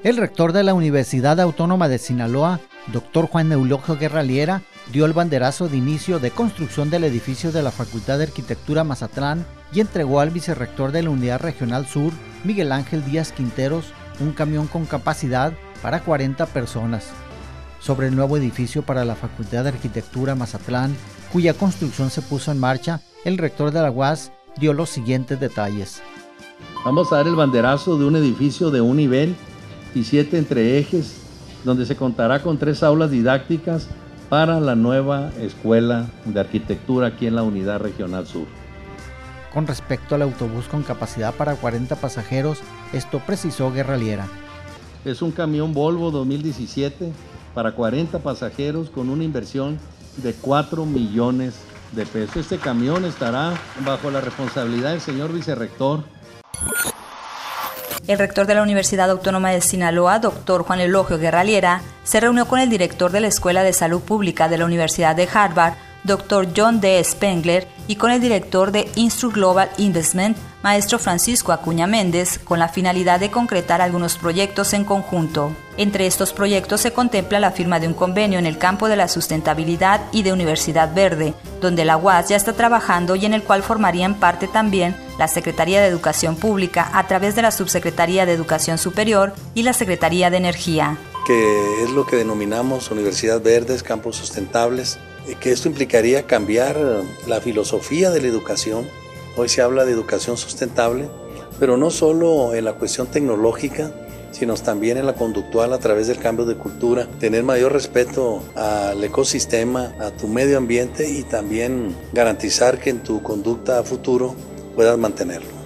El rector de la Universidad Autónoma de Sinaloa, doctor Juan Eulogio Guerraliera, dio el banderazo de inicio de construcción del edificio de la Facultad de Arquitectura Mazatlán y entregó al vicerrector de la Unidad Regional Sur, Miguel Ángel Díaz Quinteros, un camión con capacidad para 40 personas. Sobre el nuevo edificio para la Facultad de Arquitectura Mazatlán, cuya construcción se puso en marcha, el rector de la UAS dio los siguientes detalles. Vamos a dar el banderazo de un edificio de un nivel y siete entre ejes, donde se contará con tres aulas didácticas para la nueva escuela de arquitectura aquí en la Unidad Regional Sur. Con respecto al autobús con capacidad para 40 pasajeros, esto precisó Guerraliera. Es un camión Volvo 2017 para 40 pasajeros con una inversión de 4 millones de pesos. Este camión estará bajo la responsabilidad del señor vicerrector el rector de la Universidad Autónoma de Sinaloa, doctor Juan Elogio Guerraliera, se reunió con el director de la Escuela de Salud Pública de la Universidad de Harvard, Dr. John D. Spengler, y con el director de Instru Global Investment, maestro Francisco Acuña Méndez, con la finalidad de concretar algunos proyectos en conjunto. Entre estos proyectos se contempla la firma de un convenio en el campo de la sustentabilidad y de Universidad Verde, donde la UAS ya está trabajando y en el cual formarían parte también la Secretaría de Educación Pública a través de la Subsecretaría de Educación Superior y la Secretaría de Energía. Que es lo que denominamos Universidad Verdes, campos sustentables, que esto implicaría cambiar la filosofía de la educación. Hoy se habla de educación sustentable, pero no solo en la cuestión tecnológica, sino también en la conductual a través del cambio de cultura, tener mayor respeto al ecosistema, a tu medio ambiente y también garantizar que en tu conducta a futuro puedas mantenerlo.